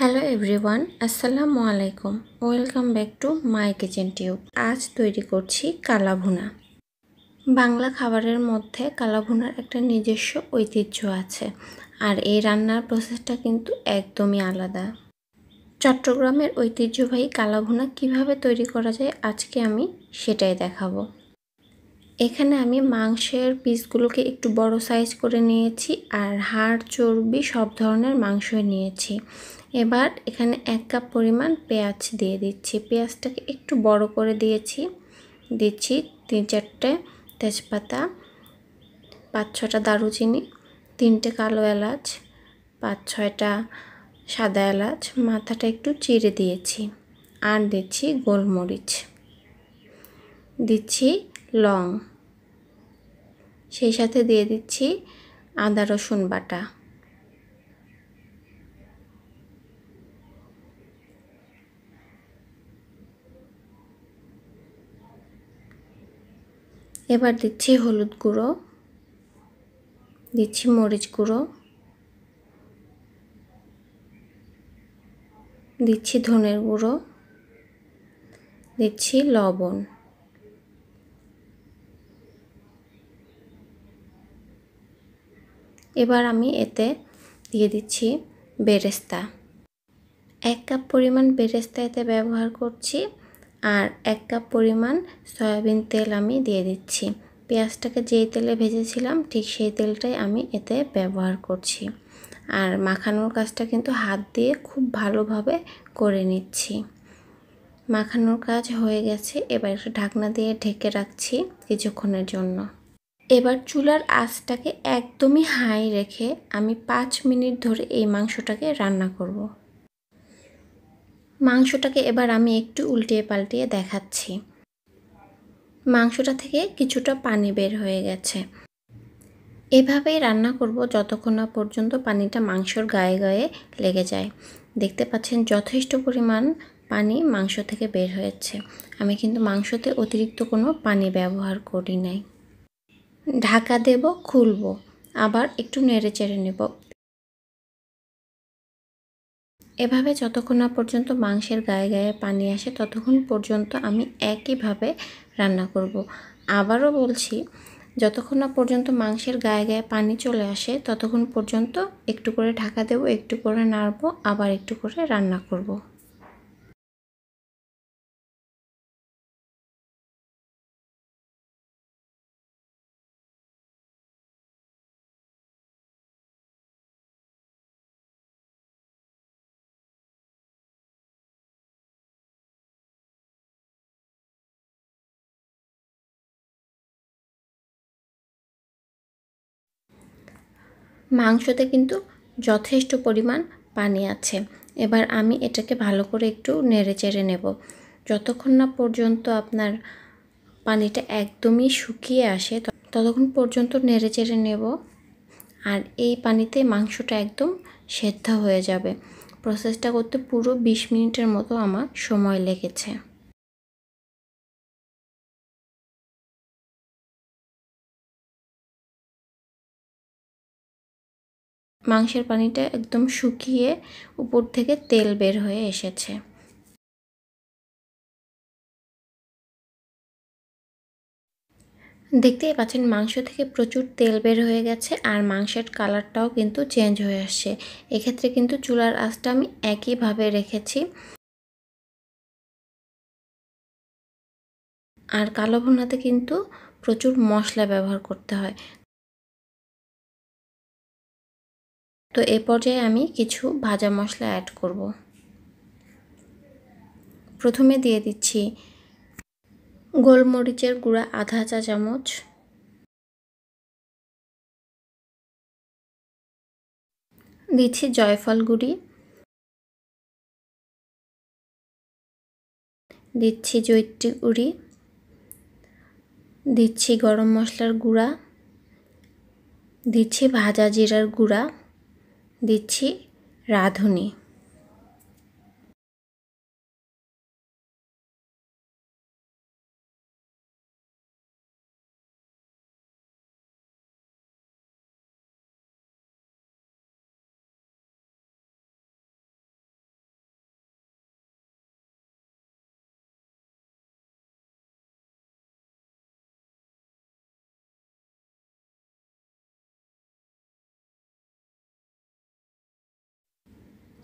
Hello everyone আসসালামু আলাইকুম welcome back to my kitchen tube আজ তৈরি করছি কালাভুনা। বাংলা খাবারের মধ্যে কালাভুনার একটা নিজস্ব ঐতিহ্য আছে, আর এই রান্নার প্রসেসটা কিন্তু একদমই আলাদা। চট্টগ্রামের ঐতিহ্যবাহী কালাভুনা কীভাবে তৈরি করা যায় আজকে আমি সেটাই দেখাবো। এখানে আমি মাংসের পিসগুলোকে একটু বড় সাইজ করে নিয়েছি, আর হাড়, চর্বি সব ধরনের মাংসই নিয়েছি। এবার এখানে এক কাপ পরিমাণ পেঁয়াজ দিয়ে দিচ্ছি। পেঁয়াজটাকে একটু বড় করে দিয়েছি। দিচ্ছি তিন চারটে তেজপাতা, পাঁচ ছটা দারুচিনি, তিনটে কালো এলাচ, পাঁচ ছয়টা সাদা এলাচ, মাথাটা একটু চিড়ে দিয়েছি আর দিচ্ছি গোলমরিচ। দিচ্ছি লং। সেই সাথে দিয়ে দিচ্ছি আদা রসুন বাটা। এবার দিচ্ছি হলুদ গুঁড়ো, দিচ্ছি মরিচ গুঁড়ো, দিচ্ছি ধনের গুঁড়ো, দিচ্ছি লবণ। এবার আমি এতে দিয়ে দিচ্ছি বেরেস্তা। এক কাপ পরিমাণ বেরেস্তা এতে ব্যবহার করছি। আর এক কাপ পরিমাণ সয়াবিন তেল আমি দিয়ে দিচ্ছি। পেঁয়াজটাকে যেই তেলে ভেজেছিলাম, ঠিক সেই তেলটাই আমি এতে ব্যবহার করছি। আর মাখানোর কাজটা কিন্তু হাত দিয়ে খুব ভালোভাবে করে নিচ্ছি। মাখানোর কাজ হয়ে গেছে, এবার একটু ঢাকনা দিয়ে ঢেকে রাখছি কিছুক্ষণের জন্য। এবার চুলার আঁচটাকে একদমই হাই রেখে আমি পাঁচ মিনিট ধরে এই মাংসটাকে রান্না করব। মাংসটাকে এবার আমি একটু উল্টিয়ে পাল্টিয়ে দেখাচ্ছি। মাংসটা থেকে কিছুটা পানি বের হয়ে গেছে। এভাবেই রান্না করব যতক্ষণ না পর্যন্ত পানিটা মাংসর গায়ে গায়ে লেগে যায়। দেখতে পাচ্ছেন যথেষ্ট পরিমাণ পানি মাংস থেকে বের হয়েছে। আমি কিন্তু মাংসতে অতিরিক্ত কোনো পানি ব্যবহার করি নাই। ঢাকা দেব, খুলব। আবার একটু নেড়ে চেড়ে নেব। এভাবে যতক্ষণ না পর্যন্ত মাংসের গায়ে গায়ে পানি আসে, ততক্ষণ পর্যন্ত আমি একইভাবে রান্না করব। আবারও বলছি, যতক্ষণ না পর্যন্ত মাংসের গায়ে গায়ে পানি চলে আসে, ততক্ষণ পর্যন্ত একটু করে ঢাকা দেব, একটু করে নাড়বো, আবার একটু করে রান্না করব। মাংসতে কিন্তু যথেষ্ট পরিমাণ পানি আছে। এবার আমি এটাকে ভালো করে একটু নেড়ে চেড়ে নেব। যতক্ষণ না পর্যন্ত আপনার পানিটা একদমই শুকিয়ে আসে ততক্ষণ পর্যন্ত নেড়ে চেড়ে নেব আর এই পানিতে মাংসটা একদম সেদ্ধ হয়ে যাবে। প্রসেসটা করতে পুরো বিশ মিনিটের মতো আমার সময় লেগেছে। মাংসের পানিটা একদম শুকিয়ে উপর থেকে তেল বের হয়ে এসেছে। দেখতেই পাচ্ছেন মাংস থেকে প্রচুর তেল বের হয়ে গেছে আর মাংসের কালারটাও কিন্তু চেঞ্জ হয়ে আসছে। এক্ষেত্রে কিন্তু চুলার আঁচটা আমি একইভাবে রেখেছি। আর কালো ভুনাতে কিন্তু প্রচুর মশলা ব্যবহার করতে হয়। তো এ পর্যায়ে আমি কিছু ভাজা মশলা অ্যাড করব। প্রথমে দিয়ে দিচ্ছি গোলমরিচের গুঁড়া আধা চা চামচ। দিচ্ছি জয়ফল গুঁড়ি। দিচ্ছি জৈত্রী গুঁড়ি। দিচ্ছি গরম মশলার গুঁড়া। দিচ্ছি ভাজা জিরার গুঁড়া। দিচ্ছি রাঁধুনি।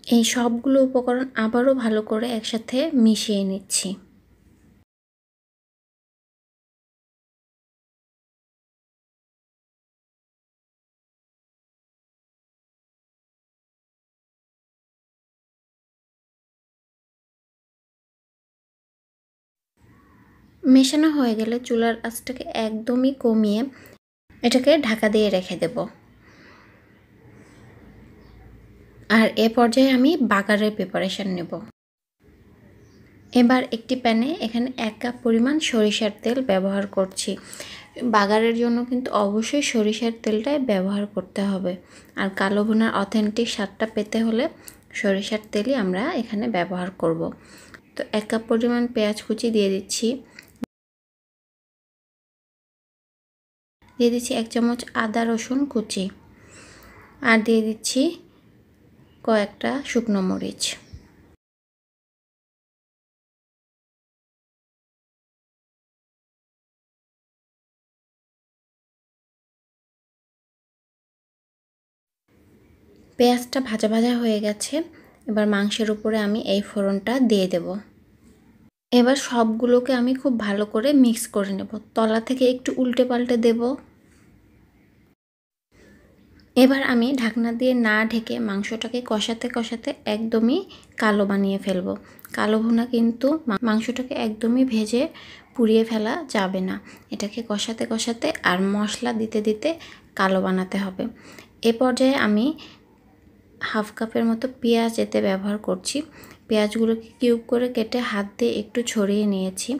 এই সবগুলো উপকরণ আবারও ভালো করে একসাথে মিশিয়ে নিচ্ছি। মেশানো হয়ে গেলে চুলার আঁচটাকে একদমই কমিয়ে এটাকে ঢাকা দিয়ে রেখে দেব। আর এ পর্যায়ে আমি বাগারের প্রিপারেশান নেব। এবার একটি প্যানে এখানে এক কাপ পরিমাণ সরিষার তেল ব্যবহার করছি। বাগারের জন্য কিন্তু অবশ্যই সরিষার তেলটাই ব্যবহার করতে হবে। আর কালো ভুনার অথেন্টিক স্বাদটা পেতে হলে সরিষার তেলই আমরা এখানে ব্যবহার করব। তো এক কাপ পরিমাণ পেঁয়াজ কুচি দিয়ে দিচ্ছি। দিয়ে দিচ্ছি এক চামচ আদা রসুন কুচি। আর দিয়ে দিচ্ছি কয়েকটা শুকনো মরিচ। পেঁয়াজটা ভাজা ভাজা হয়ে গেছে। এবার মাংসের উপরে আমি এই ফোড়নটা দিয়ে দেব। এবার সবগুলোকে আমি খুব ভালো করে মিক্স করে নেব। তলা থেকে একটু উল্টে পাল্টে দেব। এবার আমি ঢাকনা দিয়ে না ঢেকে মাংসটাকে কষাতে কষাতে একদমই কালো বানিয়ে ফেলব। কালো ভুনা কিন্তু মাংসটাকে একদমই ভেজে পুড়িয়ে ফেলা যাবে না। এটাকে কষাতে কষাতে আর মশলা দিতে দিতে কালো বানাতে হবে। এ পর্যায়ে আমি হাফ কাপের মতো পেঁয়াজ এতে ব্যবহার করছি। পেঁয়াজগুলোকে কিউব করে কেটে হাত দিয়ে একটু ছড়িয়ে নিয়েছি।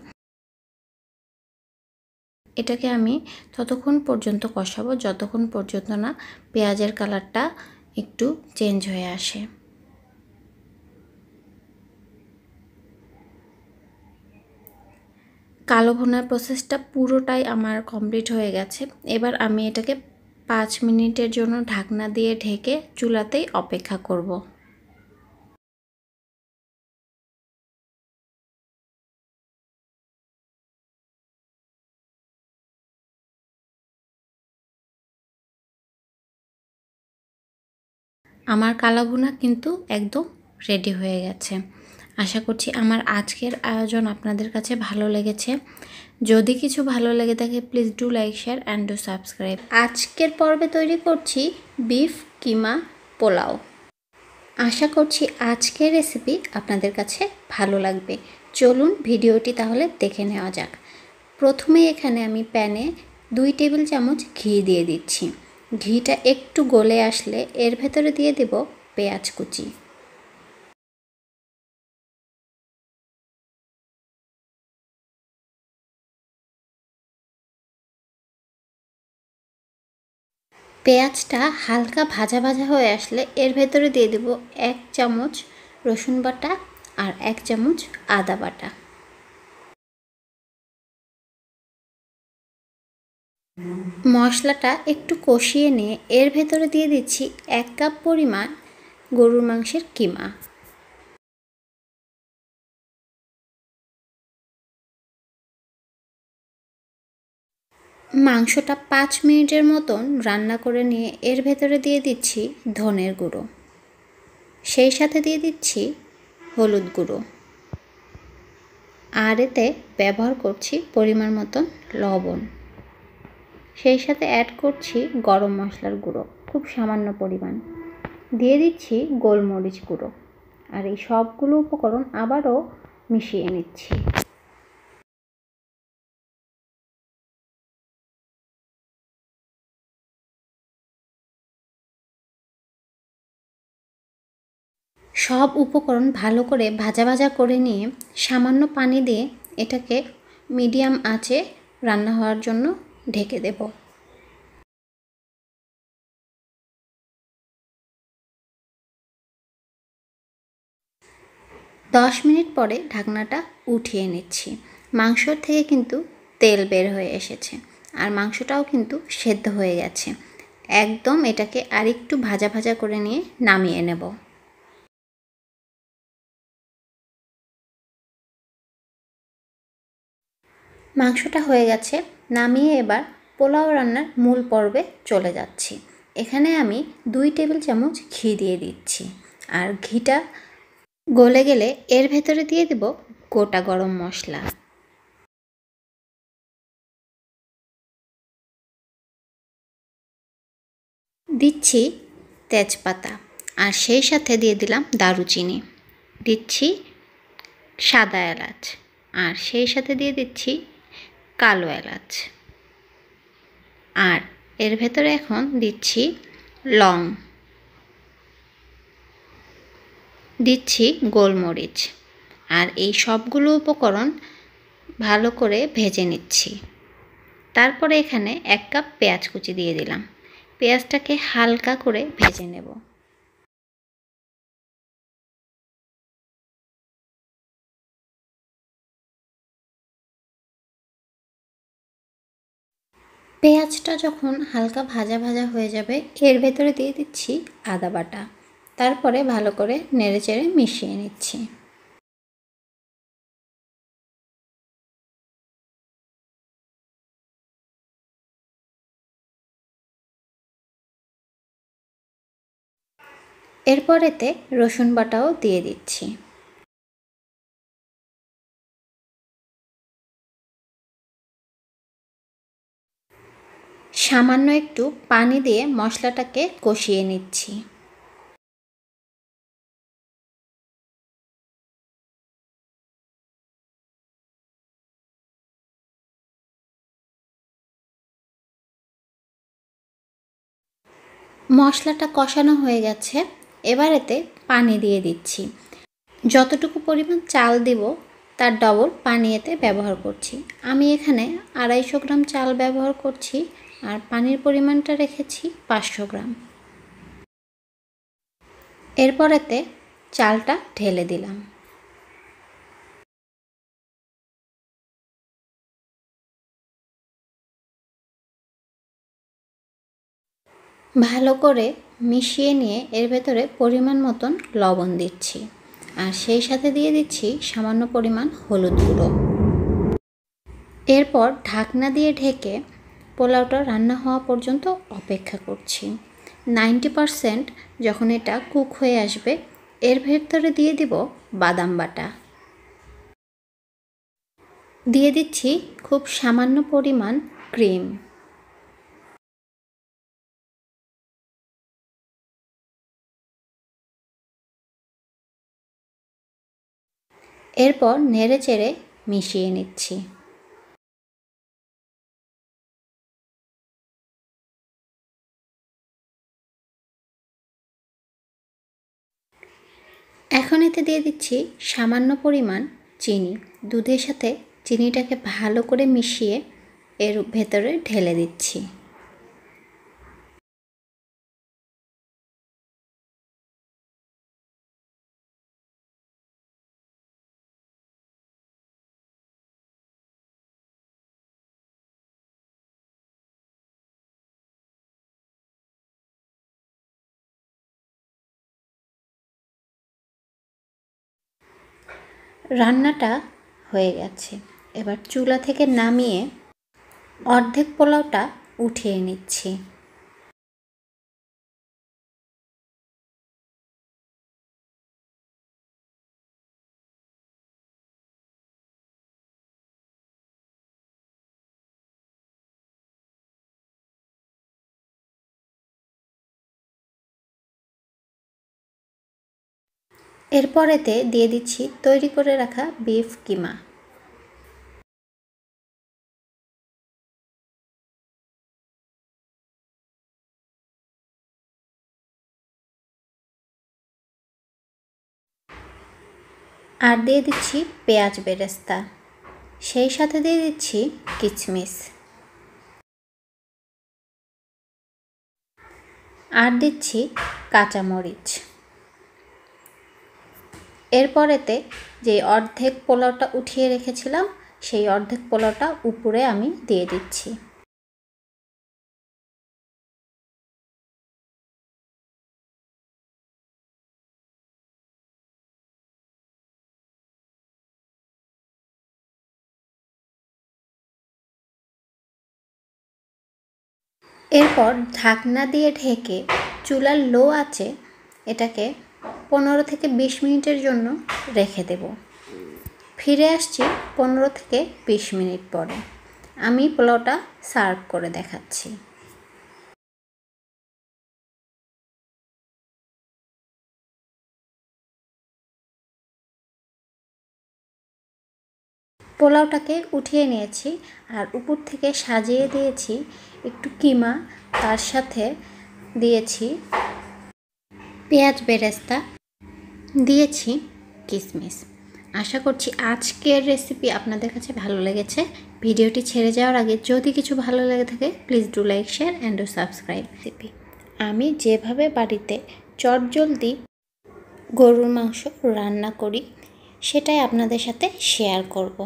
এটাকে আমি ততক্ষণ পর্যন্ত কষাবো, যতক্ষণ পর্যন্ত না পেঁয়াজের কালারটা একটু চেঞ্জ হয়ে আসে। কালো ভুনার প্রসেসটা পুরোটাই আমার কমপ্লিট হয়ে গেছে। এবার আমি এটাকে পাঁচ মিনিটের জন্য ঢাকনা দিয়ে ঢেকে চুলাতেই অপেক্ষা করব। আমার কালাভুনা কিন্তু একদম রেডি হয়ে গেছে। আশা করছি আমার আজকের আয়োজন আপনাদের কাছে ভালো লেগেছে। যদি কিছু ভালো লেগে থাকে please do like share and do subscribe আজকের পর্বে তৈরি করছি বিফ কিমা পোলাও। আশা করছি আজকের রেসিপি আপনাদের কাছে ভালো লাগবে। চলুন ভিডিওটি তাহলে দেখে নেওয়া যাক। প্রথমে এখানে আমি প্যানে দুই টেবিল চামচ ঘি দিয়ে দিচ্ছি। ঘিটা একটু গলে আসলে এর ভেতরে দিয়ে দেব পেঁয়াজ কুচি। পেঁয়াজটা হালকা ভাজা ভাজা হয়ে আসলে এর ভেতরে দিয়ে দেব এক চামচ রসুন বাটা আর এক চামচ আদা বাটা। মশলাটা একটু কষিয়ে নিয়ে এর ভেতরে দিয়ে দিচ্ছি এক কাপ পরিমাণ গরুর মাংসের কিমা। মাংসটা পাঁচ মিনিটের মতন রান্না করে নিয়ে এর ভেতরে দিয়ে দিচ্ছি ধনের গুঁড়ো। সেই সাথে দিয়ে দিচ্ছি হলুদ গুঁড়ো। আর এতে ব্যবহার করছি পরিমাণ মতন লবণ। সেই সাথে অ্যাড করছি গরম মশলার গুঁড়ো, খুব সামান্য পরিমাণ। দিয়ে দিচ্ছি গোলমরিচ গুঁড়ো। আর এই সবগুলো উপকরণ আবারও মিশিয়ে নিচ্ছি। সব উপকরণ ভালো করে ভাজা ভাজা করে নিয়ে সামান্য পানি দিয়ে এটাকে মিডিয়াম আঁচে রান্না হওয়ার জন্য ঢেকে দেব। দশ মিনিট পরে ঢাকনাটা উঠিয়ে নিচ্ছি। মাংসর থেকে কিন্তু তেল বের হয়ে এসেছে আর মাংসটাও কিন্তু সেদ্ধ হয়ে গেছে। একদম এটাকে আরেকটু ভাজা ভাজা করে নিয়ে নামিয়ে নেব। মাংসটা হয়ে গেছে নামিয়ে এবার পোলাও রান্নার মূল পর্বে চলে যাচ্ছি। এখানে আমি দুই টেবিল চামচ ঘি দিয়ে দিচ্ছি। আর ঘিটা গলে গেলে এর ভেতরে দিয়ে দেব গোটা গরম মশলা। দিচ্ছি তেজপাতা। আর সেই সাথে দিয়ে দিলাম দারুচিনি। দিচ্ছি সাদা এলাচ। আর সেই সাথে দিয়ে দিচ্ছি কালো এলাচ। আর এর ভেতরে এখন দিচ্ছি লং। দিচ্ছি গোলমরিচ। আর এই সবগুলো উপকরণ ভালো করে ভেজে নিচ্ছি। তারপরে এখানে এক কাপ পেঁয়াজ কুচি দিয়ে দিলাম। পেঁয়াজটাকে হালকা করে ভেজে নেব। পেঁয়াজটা যখন হালকা ভাজা ভাজা হয়ে যাবে, এর ভেতরে দিয়ে দিচ্ছি আদা বাটা। তারপরে ভালো করে নেড়েচেড়ে মিশিয়ে নিচ্ছি। এরপরেতে রসুন বাটাও দিয়ে দিচ্ছি। সামান্য একটু পানি দিয়ে মশলাটাকে কষিয়ে নিচ্ছি। মশলাটা কষানো হয়ে গেছে। এবার এতে পানি দিয়ে দিচ্ছি। যতটুকু পরিমাণ চাল দিব, তার ডবল পানি এতে ব্যবহার করছি। আমি এখানে আড়াইশো গ্রাম চাল ব্যবহার করছি। আর পানির পরিমাণটা রেখেছি পাঁচশো গ্রাম। এরপরেতে চালটা ঢেলে দিলাম। ভালো করে মিশিয়ে নিয়ে এর ভেতরে পরিমাণ মতন লবণ দিচ্ছি। আর সেই সাথে দিয়ে দিচ্ছি সামান্য পরিমাণ হলুদ গুঁড়ো। এরপর ঢাকনা দিয়ে ঢেকে পোলাওটা রান্না হওয়া পর্যন্ত অপেক্ষা করছি। নাইনটি পারসেন্ট যখন এটা কুক হয়ে আসবে, এর ভেতরে দিয়ে দিব বাদাম বাটা। দিয়ে দিচ্ছি খুব সামান্য পরিমাণ ক্রিম। এরপর নেড়ে চেড়ে মিশিয়ে নিচ্ছি। এখন এতে দিয়ে দিচ্ছি সামান্য পরিমাণ চিনি। দুধের সাথে চিনিটাকে ভালো করে মিশিয়ে এর ভেতরে ঢেলে দিচ্ছি। রান্নাটা হয়ে গেছে। এবার চুলা থেকে নামিয়ে অর্ধেক পোলাওটা উঠিয়ে নিচ্ছি। এরপর এতে দিয়ে দিচ্ছি তৈরি করে রাখা বিফ কিমা। আর দিয়ে দিচ্ছি পেঁয়াজ বেরেস্তা। সেই সাথে দিয়ে দিচ্ছি কিচমিস আর দিচ্ছি কাঁচামরিচ। এরপর এতে যে অর্ধেক পোলাওটা উঠিয়ে রেখেছিলাম, সেই অর্ধেক পোলাওটা উপরে আমি দিয়ে দিচ্ছি। এরপর ঢাকনা দিয়ে ঢেকে চুলার লো আছে এটাকে পনেরো থেকে বিশ মিনিটের জন্য রেখে দেব। ফিরে আসছি পনেরো থেকে বিশ মিনিট পরে। আমি পোলাওটা সার্ভ করে দেখাচ্ছি। পোলাওটাকে উঠিয়ে নিয়েছি আর উপর থেকে সাজিয়ে দিয়েছি একটু কিমা, তার সাথে দিয়েছি পেঁয়াজ বেরেস্তা দিয়েছি কিশমিশ আশা করছি আজকের রেসিপি আপনাদের কাছে ভালো লেগেছে। ভিডিওটি ছেড়ে যাওয়ার আগে যদি কিছু ভালো লেগে থাকে please do like share and do subscribe recipe আমি যেভাবে বাড়িতে চটজলদি গরুর মাংস রান্না করি, সেটাই আপনাদের সাথে শেয়ার করব।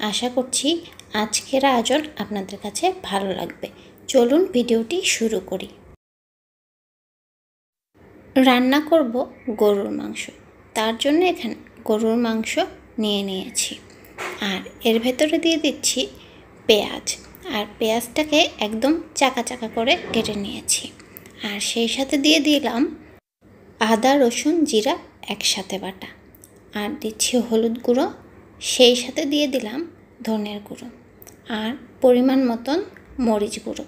আশা করছি আজকের আয়োজন আপনাদের কাছে ভালো লাগবে। চলুন ভিডিওটি শুরু করি। রান্না করব গরুর মাংস। তার জন্য এখানে গরুর মাংস নিয়ে নিয়েছি। আর এর ভেতরে দিয়ে দিচ্ছি পেঁয়াজ। আর পেঁয়াজটাকে একদম চাকা চাকা করে কেটে নিয়েছি। আর সেই সাথে দিয়ে দিলাম আদা, রসুন, জিরা একসাথে বাটা। আর দিচ্ছি হলুদ গুঁড়ো। সেই সাথে দিয়ে দিলাম ধনের গুঁড়ো। আর পরিমাণ মতন মরিচ গুঁড়ো।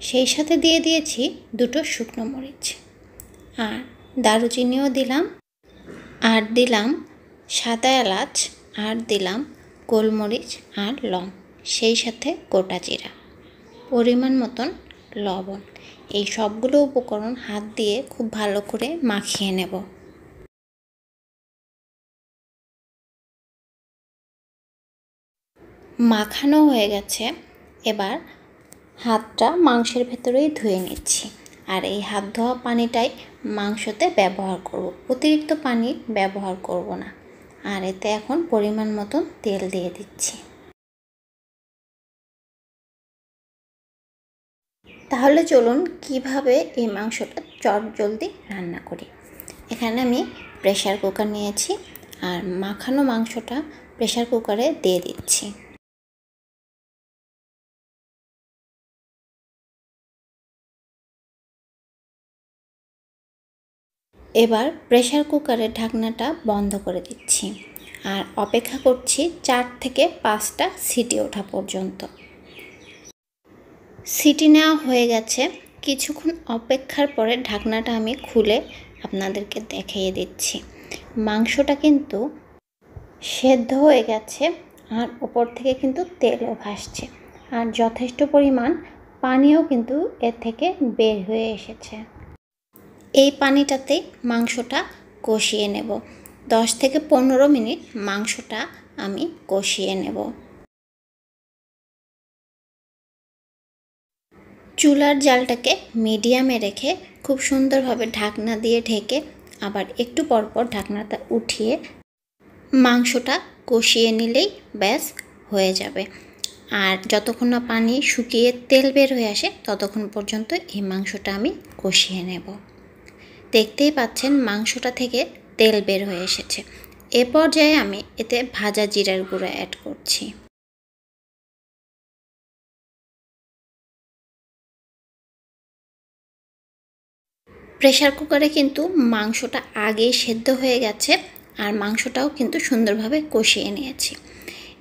সেই সাথে দিয়ে দিয়েছি দুটো শুকনো মরিচ। আর দারুচিনিও দিলাম। আর দিলাম সাদা এলাচ, আর দিলাম গোলমরিচ আর লং, সেই সাথে গোটা জিরা। পরিমাণ মতন লবণ। এই সবগুলো উপকরণ হাত দিয়ে খুব ভালো করে মাখিয়ে নেব। মাখানো হয়ে গেছে। এবার হাতটা মাংসের ভেতরেই ধুয়ে নিচ্ছি। আর এই হাত ধোয়া পানিটাই মাংসতে ব্যবহার করব। অতিরিক্ত পানি ব্যবহার করব না। আর এতে এখন পরিমাণ মতন তেল দিয়ে দিচ্ছি। তাহলে চলুন কীভাবে এই মাংসটা চট জলদি রান্না করি। এখানে আমি প্রেশার কুকার নিয়েছি আর মাখানো মাংসটা প্রেশার কুকারে দিয়ে দিচ্ছি। এবার প্রেশার কুকারের ঢাকনাটা বন্ধ করে দিচ্ছি আর অপেক্ষা করছি চার থেকে পাঁচটা সিটি ওঠা পর্যন্ত। সিটি নেওয়া হয়ে গেছে। কিছুক্ষণ অপেক্ষার পরে ঢাকনাটা আমি খুলে আপনাদেরকে দেখিয়ে দিচ্ছি। মাংসটা কিন্তু সেদ্ধ হয়ে গেছে আর ওপর থেকে কিন্তু তেলও ভাসছে আর যথেষ্ট পরিমাণ পানিও কিন্তু এর থেকে বের হয়ে এসেছে। এই পানিটাতে মাংসটা কষিয়ে নেব। দশ থেকে পনেরো মিনিট মাংসটা আমি কষিয়ে নেব। চুলার জালটাকে মিডিয়ামে রেখে খুব সুন্দরভাবে ঢাকনা দিয়ে ঢেকে আবার একটু পরপর ঢাকনাটা উঠিয়ে মাংসটা কষিয়ে নিলেই ব্যাস হয়ে যাবে। আর যতক্ষণ না পানি শুকিয়ে তেল বের হয়ে আসে, ততক্ষণ পর্যন্ত এই মাংসটা আমি কষিয়ে নেব। দেখতেই পাচ্ছেন মাংসটা থেকে তেল বের হয়ে এসেছে। এ পর্যায়ে আমি এতে ভাজা জিরার গুঁড়ো অ্যাড করছি। প্রেশার কুকারে কিন্তু মাংসটা আগেই সেদ্ধ হয়ে গেছে আর মাংসটাও কিন্তু সুন্দরভাবে কষিয়ে নিয়েছি।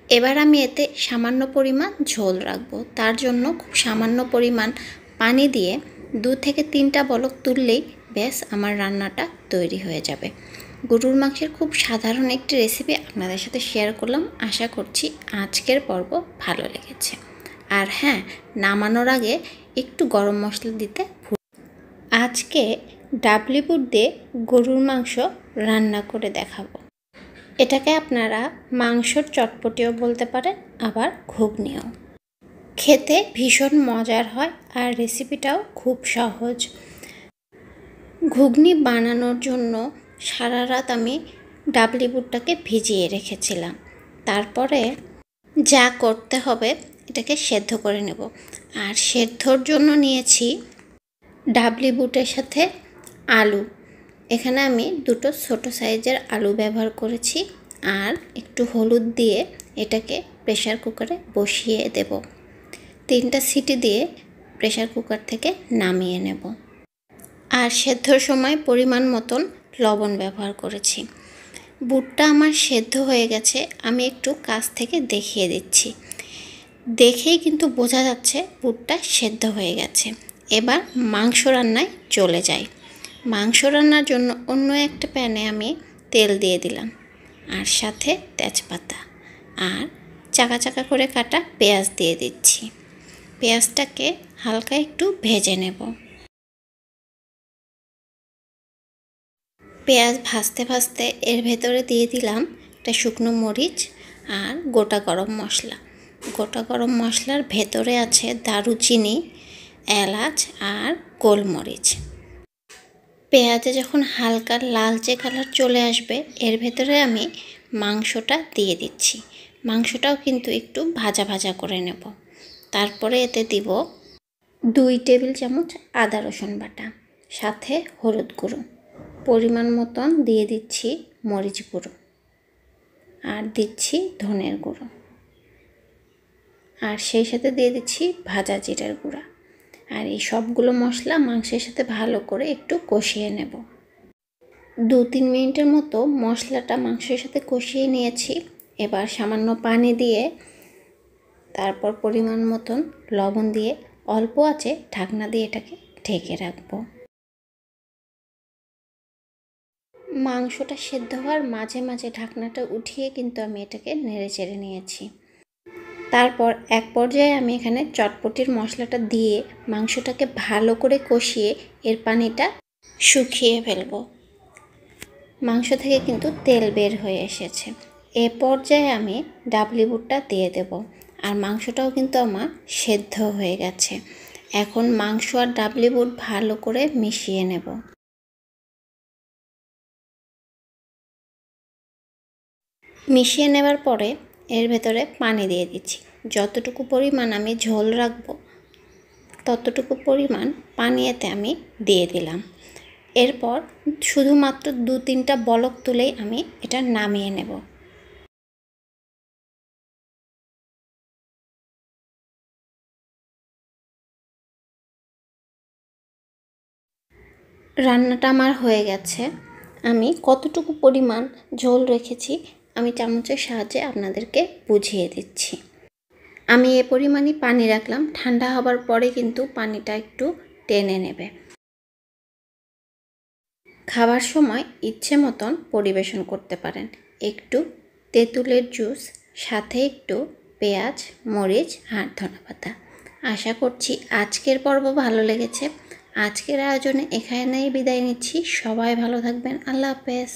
এবার আমি এতে সামান্য পরিমাণ ঝোল রাখব। তার জন্য খুব সামান্য পরিমাণ পানি দিয়ে দু থেকে তিনটা বলক তুললেই ব্যাস আমার রান্নাটা তৈরি হয়ে যাবে। গরুর মাংসের খুব সাধারণ একটি রেসিপি আপনাদের সাথে শেয়ার করলাম। আশা করছি আজকের পর্ব ভালো লেগেছে। আর হ্যাঁ নামানোর আগে একটু গরম মশলা দিতে ভুল আজকে ডাবলি বুট দিয়ে গরুর মাংস রান্না করে দেখাবো। এটাকে আপনারা মাংসর চটপটিও বলতে পারেন, আবার ঘুগনিও। খেতে ভীষণ মজার হয় আর রেসিপিটাও খুব সহজ। ঘুগনি বানানোর জন্য সারা রাত আমি ডাবলি বুটটাকে ভিজিয়ে রেখেছিলাম। তারপরে যা করতে হবে এটাকে সেদ্ধ করে নেব। আর সেদ্ধর জন্য নিয়েছি ডাবলি বুটের সাথে আলু। এখানে আমি দুটো ছোট সাইজের আলু ব্যবহার করেছি আর একটু হলুদ দিয়ে এটাকে প্রেশার কুকারে বসিয়ে দেব। তিনটা সিটি দিয়ে প্রেশার কুকার থেকে নামিয়ে নেব। আর সেদ্ধর সময় পরিমাণ মতন লবণ ব্যবহার করেছি। বুটটা আমার সেদ্ধ হয়ে গেছে, আমি একটু কাছ থেকে দেখিয়ে দিচ্ছি। দেখেই কিন্তু বোঝা যাচ্ছে বুটটা সেদ্ধ হয়ে গেছে। এবার মাংস রান্নায় চলে যাই। মাংস রান্নার জন্য অন্য একটা প্যানে আমি তেল দিয়ে দিলাম আর সাথে তেজপাতা আর চাকা চাকা করে কাটা পেঁয়াজ দিয়ে দিচ্ছি। পেঁয়াজটাকে হালকা একটু ভেজে নেব। পেঁয়াজ ভাজতে ভাজতে এর ভেতরে দিয়ে দিলাম একটা শুকনো মরিচ আর গোটা গরম মশলা। গোটা গরম মশলার ভেতরে আছে দারুচিনি, এলাচ আর গোলমরিচ। পেঁয়াজে যখন হালকা লালচে কালার চলে আসবে, এর ভেতরে আমি মাংসটা দিয়ে দিচ্ছি। মাংসটাও কিন্তু একটু ভাজা ভাজা করে নেব। তারপরে এতে দিব দুই টেবিল চামচ আদা রসুন বাটা, সাথে হলুদ গুঁড়ো। পরিমাণ মতন দিয়ে দিচ্ছি মরিচ গুঁড়ো। আর দিচ্ছি ধনের গুঁড়ো। আর সেই সাথে দিয়ে দিচ্ছি ভাজা জিরার গুঁড়া। আর এই সবগুলো মশলা মাংসের সাথে ভালো করে একটু কষিয়ে নেব। দু তিন মিনিটের মতো মশলাটা মাংসের সাথে কষিয়ে নিয়েছি। এবার সামান্য পানি দিয়ে তারপর পরিমাণ মতন লবণ দিয়ে অল্প আছে ঢাকনা দিয়ে এটাকে ঢেকে রাখব। মাংসটা সেদ্ধ হওয়ার মাঝে মাঝে ঢাকনাটা উঠিয়ে কিন্তু আমি এটাকে নেড়ে চেড়ে নিয়েছি। তারপর এক পর্যায়ে আমি এখানে চটপটির মশলাটা দিয়ে মাংসটাকে ভালো করে কষিয়ে এর পানিটা শুকিয়ে ফেলব। মাংস থেকে কিন্তু তেল বের হয়ে এসেছে। এ পর্যায়ে আমি ডাবলি বুটটা দিয়ে দেব আর মাংসটাও কিন্তু আমার সেদ্ধ হয়ে গেছে। এখন মাংস আর ডাবলি বুট ভালো করে মিশিয়ে নেব। মিশিয়ে নেবার পরে এর ভেতরে পানি দিয়ে দিচ্ছি। যতটুকু পরিমাণ আমি ঝোল রাখব, ততটুকু পরিমাণ পানি এতে আমি দিয়ে দিলাম। এরপর শুধুমাত্র দু তিনটা বলক তুলেই আমি এটা নামিয়ে নেব। রান্নাটা আমার হয়ে গেছে। আমি কতটুকু পরিমাণ ঝোল রেখেছি আমি চামচের সাহায্যে আপনাদেরকে বুঝিয়ে দিচ্ছি। আমি এ পরিমাণই পানি রাখলাম। ঠান্ডা হবার পরে কিন্তু পানিটা একটু টেনে নেবে। খাবার সময় ইচ্ছে মতন পরিবেশন করতে পারেন। একটু তেঁতুলের জুস, সাথে একটু পেঁয়াজ, মরিচ, আর ধনেপাতা। আশা করছি আজকের পর্ব ভালো লেগেছে। আজকের আয়োজনে এখানেই বিদায় নিচ্ছি। সবাই ভালো থাকবেন। আল্লাহ হাফেজ।